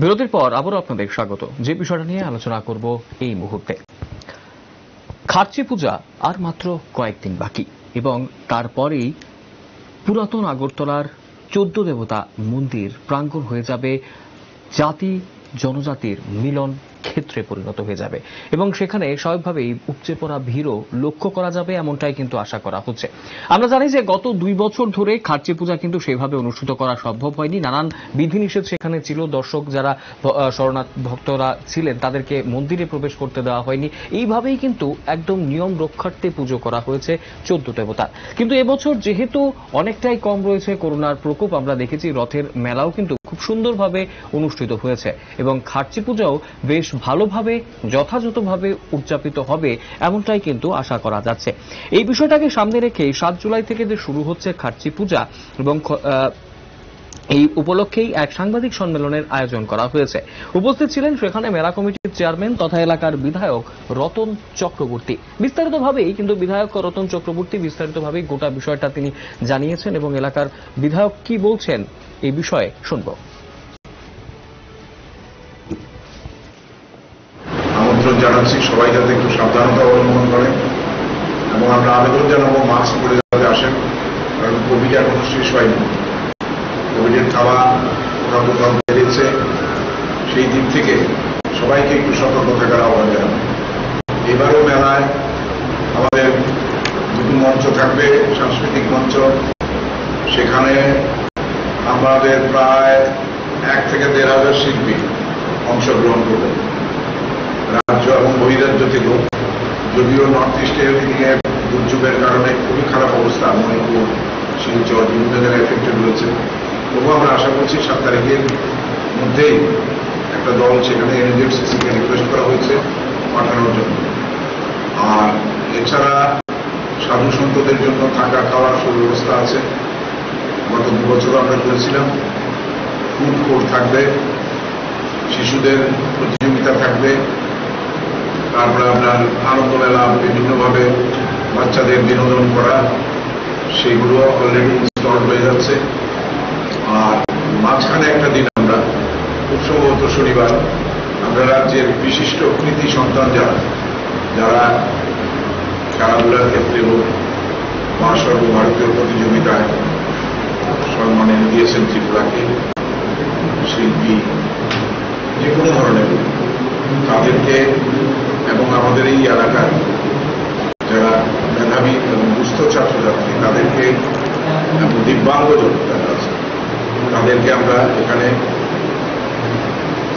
বিরতির পর আবারও আপনাদের স্বাগত। যে বিষয়টা নিয়ে আলোচনা করব এই মুহূর্তে। খার্চি পূজা আর মাত্র কয়েকদিন বাকি এবং তারপরেই পুরাতন আগরতলার চোদ্দ দেবতা মন্দির প্রাঙ্গণ হয়ে যাবে জাতি জনজাতির মিলন ক্ষেত্রে পরিণত হয়ে যাবে। এবং সেখানে স্বাভাবিকভাবেই উপচে পড়া ভিড়ও লক্ষ্য করা যাবে এমনটাই কিন্তু আশা করা হচ্ছে। আমরা জানি যে গত দুই বছর ধরে খার্চি পূজা কিন্তু সেভাবে অনুষ্ঠিত করা সম্ভব হয়নি। নানান বিধিনিষেধ সেখানে ছিল। দর্শক যারা শরণার্থ ভক্তরা ছিলেন তাদেরকে মন্দিরে প্রবেশ করতে দেওয়া হয়নি। এইভাবেই কিন্তু একদম নিয়ম রক্ষার্থে পুজো করা হয়েছে চোদ্দ দেবতার। কিন্তু এবছর যেহেতু অনেকটাই কম রয়েছে করোনার প্রকোপ আমরা দেখেছি। রথের মেলাও কিন্তু খুব সুন্দরভাবে অনুষ্ঠিত হয়েছে এবং খার্চি পূজাও বেশ ভালোভাবে, যথাযথভাবে উদযাপিত হবে এমনটাই কিন্তু আশা করা যাচ্ছে। এই বিষয়টাকে সামনে রেখে সাত জুলাই থেকে যে শুরু হচ্ছে খার্চি পূজা এবং এই উপলক্ষেই এক সাংবাদিক সম্মেলনের আয়োজন করা হয়েছে। উপস্থিত ছিলেন সেখানে মেলা কমিটির চেয়ারম্যান তথা এলাকার বিধায়ক রতন চক্রবর্তী। বিস্তারিতভাবেই কিন্তু বিধায়ক রতন চক্রবর্তী বিস্তারিতভাবেই গোটা বিষয়টা তিনি জানিয়েছেন এবং এলাকার বিধায়ক কি বলছেন এই বিষয়ে শুনব। আমন্ত্রণ জানাচ্ছি সবাই যাতে একটু সাবধানতা অবলম্বন করেন এবং আমরা আবেদন জানাব, মাস্ক পরে যাতে আসেন, কারণ কোভিড এখনও শেষ হয়নি। কোভিডের খাওয়া কোথাও কোথাও বেড়েছে সেই দিক থেকে সবাইকে একটু সতর্ক থাকার আহ্বান জানাব। এবারও মেলায় আমাদের দুটো মঞ্চ থাকবে, সাংস্কৃতিক মঞ্চ। সেখানে আমাদের প্রায় এক থেকে দেড় হাজার শিল্পী অংশগ্রহণ করবেন রাজ্য এবং বহিরাজ্য থেকেও। যদিও নর্থ ইস্টের দিকে দুর্যোগের কারণে খুবই খারাপ অবস্থা। মণিপুর, শিলচর, বিভিন্ন জায়গায় এফেক্টেড রয়েছে। তবুও আমরা আশা করছি সাত তারিখের মধ্যেই একটা দল সেখানে এনজিওসিসিকে রিকোয়েস্ট করা হয়েছে পাঠানোর জন্য। আর এছাড়া সাধু সন্তদের জন্য থাকা খাওয়ার সুব্যবস্থা আছে। গত দু বছর আমরা করেছিলাম। ফুড কোর্ট থাকবে, শিশুদের প্রতিযোগিতা থাকবে। তারপরে আপনার আনন্দ মেলা, বিভিন্নভাবে বাচ্চাদের বিনোদন করা সেগুলো অলরেডি ইনস্টল হয়ে যাচ্ছে। আর মাঝখানে একটা দিন আমরা, খুব সম্ভবত শনিবার, আমরা রাজ্যের বিশিষ্ট কৃতি সন্তান যারা যারা খেলাধুলার ক্ষেত্রে হোক বা সর্বভারতীয় প্রতিযোগিতায় সম্মানে দিয়েছেন ত্রিপুরাকে, শিল্পী, যে কোনো ধরনের, তাদেরকে এবং আমাদের এই এলাকার যারা মেধাবী এবং দুস্থ ছাত্রছাত্রী, তাদেরকে এবং দিব্যাঙ্গজন তাদেরকে আমরা এখানে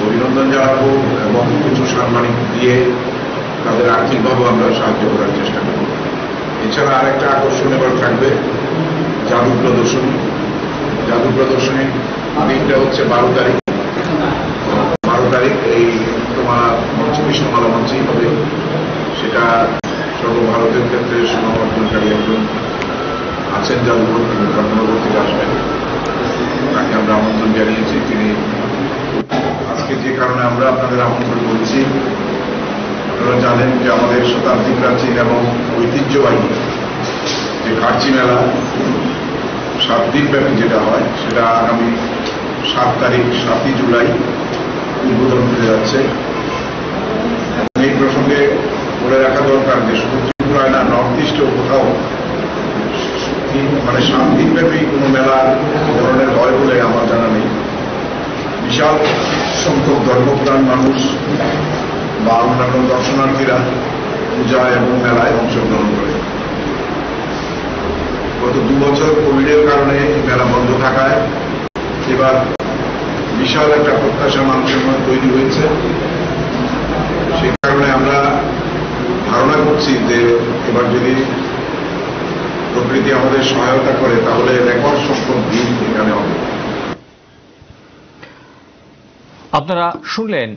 অভিনন্দন জানাব এবং কিছু সাম্মানিক দিয়ে তাদের আর্থিকভাবে আমরা সাহায্য করার চেষ্টা করব। এছাড়া আরেকটা আকর্ষণ এবার থাকবে জাদু প্রদর্শনী। জাদু প্রদর্শনীর দিনটা হচ্ছে বারো তারিখ। বারো তারিখ এই তোমার মঞ্চ বিষ্ণুমালা মঞ্চেই হবে। সেটা সর্বভারতের ক্ষেত্রে সুনাম অর্জনকারী একজন আছেন জাদুঘর তিনি কর্মনগর থেকে আসবেন তাকে আমরা আমন্ত্রণ জানিয়েছি তিনি আজকে যে কারণে আমরা আপনাদের আমন্ত্রণ করছি। আপনারা জানেন যে আমাদের শতাব্দী প্রাচীন এবং ঐতিহ্যবাহী যে কার্চি মেলা সাত দিন ব্যাপী যেটা হয়, সেটা আগামী সাত তারিখ, সাতই জুলাই উদ্বোধন হতে যাচ্ছে। এই প্রসঙ্গে বলে রাখা দরকার যে শুধু ত্রিপুরায় না নর্থ ইস্টেও কোথাও মানে সাত দিন ব্যাপী কোনো মেলা এ ধরনের হয় বলে আমার জানা বিশাল সংখ্যক ধর্মপ্রাণ মানুষ বা অন্যান্য দর্শনার্থীরা পূজা এবং মেলায় অংশগ্রহণ করে। গত দু বছর কোভিডের কারণে মেলা বন্ধ থাকায় এবার বিশাল একটা প্রত্যাশা মানুষের মধ্যে তৈরি হয়েছে। সেই কারণে আমরা ধারণা করছি যে এবার যদি প্রকৃতি আমাদের সহায়তা করে, তাহলে রেকর্ড সংখ্যক ভিড় এখানে হবে আপনারা শুনলেন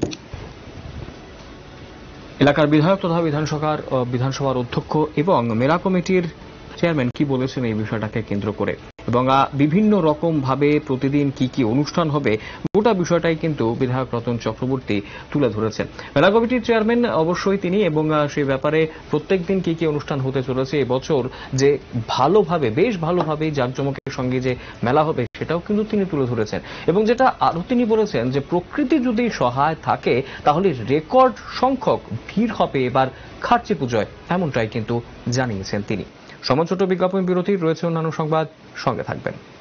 এলাকার বিধায়ক তথা বিধানসভার বিধানসভার অধ্যক্ষ এবং মেলা কমিটির চেয়ারম্যান কি বলেছেন এই বিষয়টাকে কেন্দ্র করে। এবং বিভিন্ন রকম ভাবে প্রতিদিন কি কি অনুষ্ঠান হবে, গোটা বিষয়টাই কিন্তু বিধায়ক রতন চক্রবর্তী তুলে ধরেছেন। মেলা কমিটির চেয়ারম্যান অবশ্যই তিনি এবং সেই ব্যাপারে প্রত্যেক দিন কি কি অনুষ্ঠান হতে চলেছে এবছর যে ভালোভাবে, বেশ ভালোভাবে জাঁকজমকের সঙ্গে যে মেলা হবে সেটাও কিন্তু তিনি তুলে ধরেছেন। এবং যেটা আরও তিনি বলেছেন যে প্রকৃতি যদি সহায় থাকে তাহলে রেকর্ড সংখ্যক ভিড় হবে এবার খার্চি পুজোয়, এমনটাই কিন্তু জানিয়েছেন তিনি। সমাজ ছোট বিজ্ঞাপন বিরতি রয়েছে অন্যান্য সংবাদ। সঙ্গে থাকবেন।